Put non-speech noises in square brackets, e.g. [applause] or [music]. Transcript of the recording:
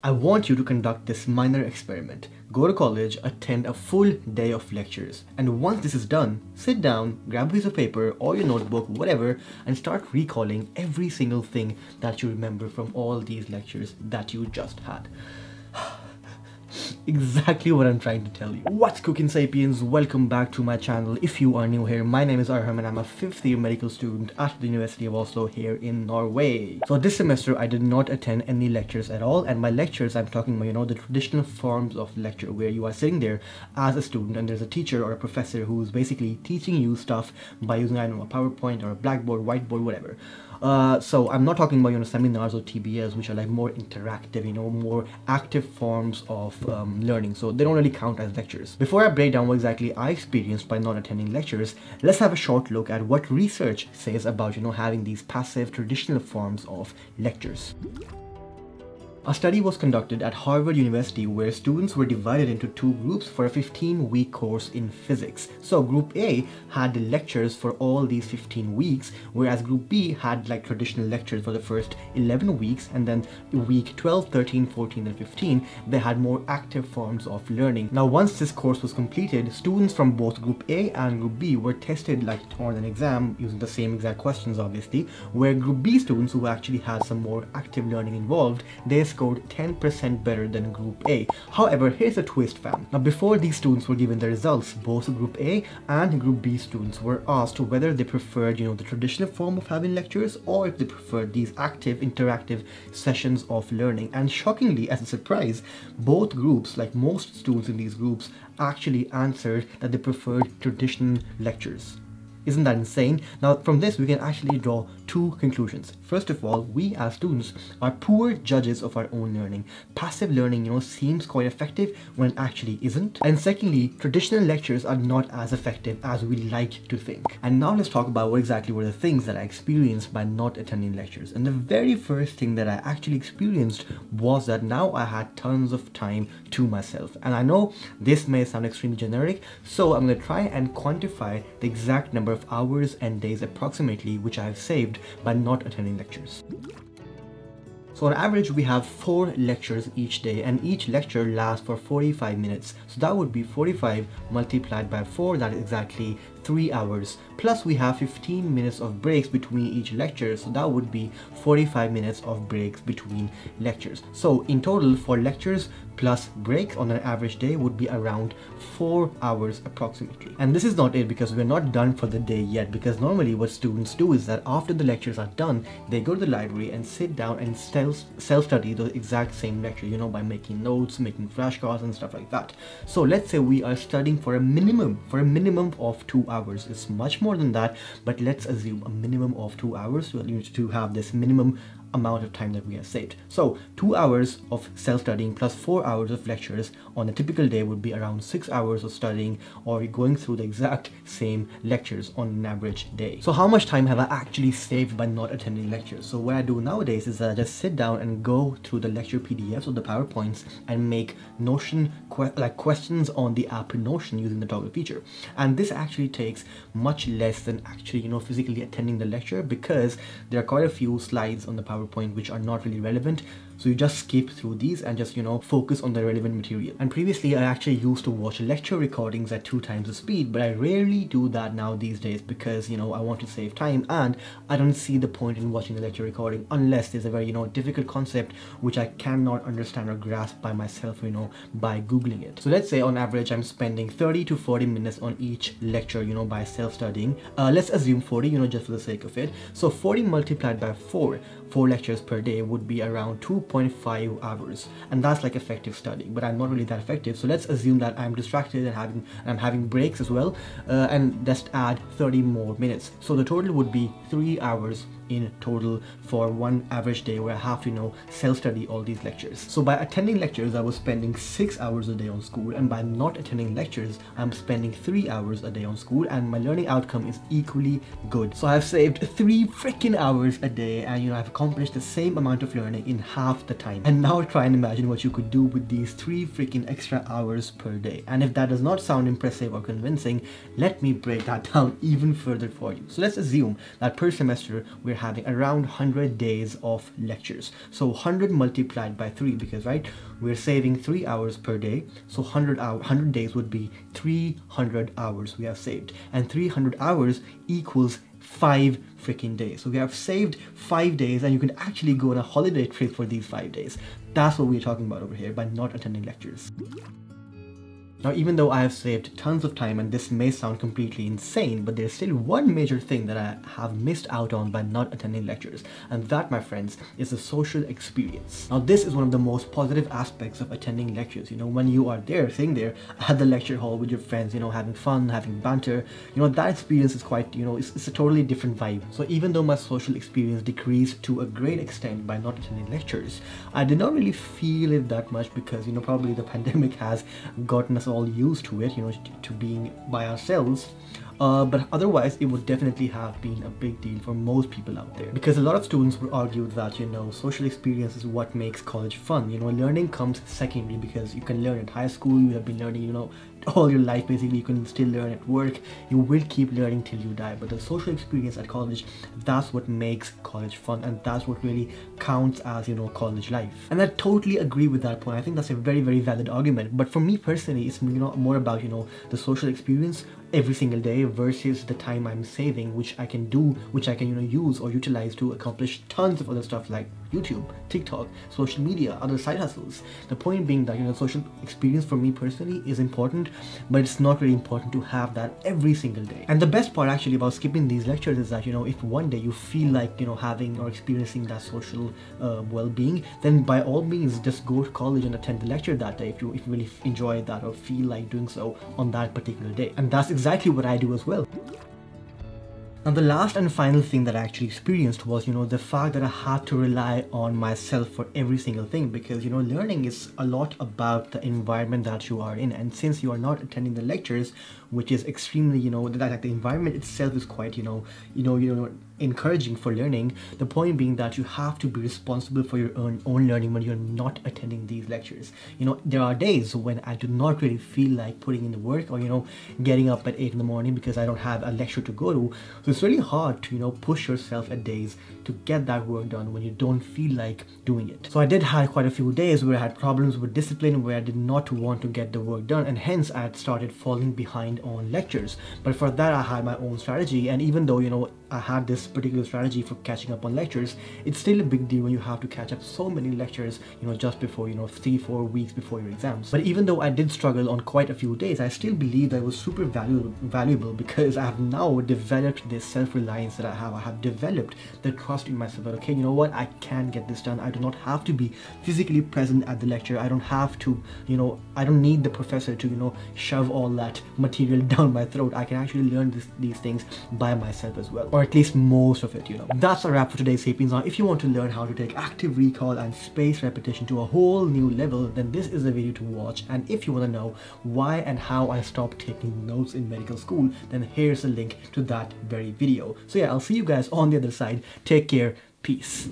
I want you to conduct this minor experiment. Go to college, attend a full day of lectures, and once this is done, sit down, grab a piece of paper or your notebook, whatever, and start recalling every single thing that you remember from all these lectures that you just had exactly what I'm trying to tell you. What's cooking sapiens? Welcome back to my channel. If you are new here, my name is Arham and I'm a fifth year medical student at the University of Oslo here in Norway. So this semester I did not attend any lectures at all and my lectures I'm talking about you know the traditional forms of lecture where you are sitting there as a student and there's a teacher or a professor who's basically teaching you stuff by using I don't know a PowerPoint or a blackboard, whiteboard, whatever. Uh, so I'm not talking about you know seminars or TBS, which are like more interactive, you know, more active forms of um, learning. So they don't really count as lectures. Before I break down what exactly I experienced by not attending lectures, let's have a short look at what research says about you know having these passive traditional forms of lectures. A study was conducted at Harvard University where students were divided into two groups for a 15-week course in physics. So Group A had lectures for all these 15 weeks, whereas Group B had like traditional lectures for the first 11 weeks, and then week 12, 13, 14, and 15, they had more active forms of learning. Now once this course was completed, students from both Group A and Group B were tested like on an exam using the same exact questions obviously, where Group B students who actually had some more active learning involved, they scored 10% better than Group A. However, here's a twist fam. Now before these students were given the results, both Group A and Group B students were asked whether they preferred, you know, the traditional form of having lectures or if they preferred these active, interactive sessions of learning. And shockingly, as a surprise, both groups, like most students in these groups, actually answered that they preferred traditional lectures. Isn't that insane? Now from this we can actually draw two conclusions. First of all, we as students are poor judges of our own learning. Passive learning, you know, seems quite effective when it actually isn't. And secondly, traditional lectures are not as effective as we like to think. And now let's talk about what exactly were the things that I experienced by not attending lectures. And the very first thing that I actually experienced was that now I had tons of time to myself. And I know this may sound extremely generic, so I'm going to try and quantify the exact number of hours and days approximately which I have saved by not attending lectures. So on average, we have four lectures each day and each lecture lasts for 45 minutes. So that would be 45 multiplied by 4, that is exactly 3 hours. Plus we have 15 minutes of breaks between each lecture, so that would be 45 minutes of breaks between lectures. So in total, for lectures plus breaks on an average day would be around 4 hours approximately. And this is not it because we're not done for the day yet because normally what students do is that after the lectures are done, they go to the library and sit down and self-study the exact same lecture, you know, by making notes, making flashcards and stuff like that. So let's say we are studying for a minimum, for a minimum of 2 hours. It's much more than that, but let's assume a minimum of 2 hours so to have this minimum amount of time that we have saved. So two hours of self-studying plus four hours of lectures on a typical day would be around six hours of studying or going through the exact same lectures on an average day. So how much time have I actually saved by not attending lectures? So what I do nowadays is that I just sit down and go through the lecture PDFs or the PowerPoints and make Notion que like questions on the app Notion using the toggle feature. And this actually takes much less than actually, you know, physically attending the lecture because there are quite a few slides on the PowerPoint PowerPoint which are not really relevant so you just skip through these and just, you know, focus on the relevant material. And previously I actually used to watch lecture recordings at two times the speed, but I rarely do that now these days because, you know, I want to save time and I don't see the point in watching the lecture recording unless there's a very, you know, difficult concept which I cannot understand or grasp by myself, you know, by Googling it. So let's say on average I'm spending 30 to 40 minutes on each lecture, you know, by self-studying. Uh, let's assume 40, you know, just for the sake of it. So 40 multiplied by 4, 4 lectures per day would be around 2.5 hours. And that's like effective studying but i'm not really that effective so let's assume that i'm distracted and having and i'm having breaks as well uh, and just add 30 more minutes. So the total would be three hours in total for one average day where I have to you know self-study all these lectures. So by attending lectures I was spending 6 hours a day on school and by not attending lectures I'm spending 3 hours a day on school and my learning outcome is equally good. So I've saved 3 freaking hours a day and you know I've accomplished the same amount of learning in half the time. And now try and imagine what you could do with these 3 freaking extra hours per day. And if that does not sound impressive or convincing, let me break that [laughs] down even further for you. So let's assume that per semester we're having around 100 days of lectures. So 100 multiplied by 3 because right, we're saving 3 hours per day. So 100 hour 100 days would be 300 hours we have saved. And 300 hours equals 5 freaking days. So we have saved 5 days and you can actually go on a holiday trip for these 5 days. That's what we're talking about over here by not attending lectures. Now, even though I have saved tons of time and this may sound completely insane, but there's still one major thing that I have missed out on by not attending lectures, and that, my friends, is the social experience. Now, this is one of the most positive aspects of attending lectures. You know, when you are there, sitting there at the lecture hall with your friends, you know, having fun, having banter, you know, that experience is quite, you know, it's, it's a totally different vibe. So even though my social experience decreased to a great extent by not attending lectures, I did not really feel it that much because, you know, probably the [laughs] pandemic has gotten us all used to it, you know, to being by ourselves. Uh, but otherwise, it would definitely have been a big deal for most people out there. Because a lot of students would argue that, you know, social experience is what makes college fun. You know, learning comes secondary because you can learn at high school, you have been learning, you know, all your life basically you can still learn at work. You will keep learning till you die. But the social experience at college that's what makes college fun and that's what really counts as you know college life. And i totally agree with that point. I think that's a very very valid argument. But for me personally it's you know more about you know the social experience every single day versus the time I'm saving which I can do which I can you know use or utilize to accomplish tons of other stuff like YouTube, TikTok, social media, other side hustles. The point being that you know social experience for me personally is important but it's not really important to have that every single day. And the best part actually about skipping these lectures is that you know if one day you feel like you know having or experiencing that social uh, well-being then by all means just go to college and attend the lecture that day if you, if you really enjoy that or feel like doing so on that particular day. And that's exactly what I do as well. Now the last and final thing that I actually experienced was, you know, the fact that I had to rely on myself for every single thing because, you know, learning is a lot about the environment that you are in. And since you are not attending the lectures, which is extremely, you know, that like the environment itself is quite, you know, you know, you know, encouraging for learning. The point being that you have to be responsible for your own, own learning when you're not attending these lectures. You know, there are days when I do not really feel like putting in the work or, you know, getting up at 8 in the morning because I don't have a lecture to go to. So it's really hard to, you know, push yourself at days to get that work done when you don't feel like doing it. So I did have quite a few days where I had problems with discipline where I did not want to get the work done and hence I had started falling behind on lectures. But for that I had my own strategy and even though, you know, Uh, I had this particular strategy for catching up on lectures, it's still a big deal when you have to catch up so many lectures, you know, just before, you know, three, four weeks before your exams. But even though I did struggle on quite a few days, I still believe that it was super valuable, valuable because I have now developed this self-reliance that I have. I have developed the trust in myself that, okay, you know what, I can get this done. I do not have to be physically present at the lecture. I don't have to, you know, I don't need the professor to, you know, shove all that material [laughs] down my throat. I can actually learn this, these things by myself as well or at least most of it, you know. That's a wrap for today's Sapiens. Now, if you want to learn how to take active recall and spaced repetition to a whole new level, then this is the video to watch. And if you want to know why and how I stopped taking notes in medical school, then here's a link to that very video. So yeah, I'll see you guys on the other side. Take care. Peace.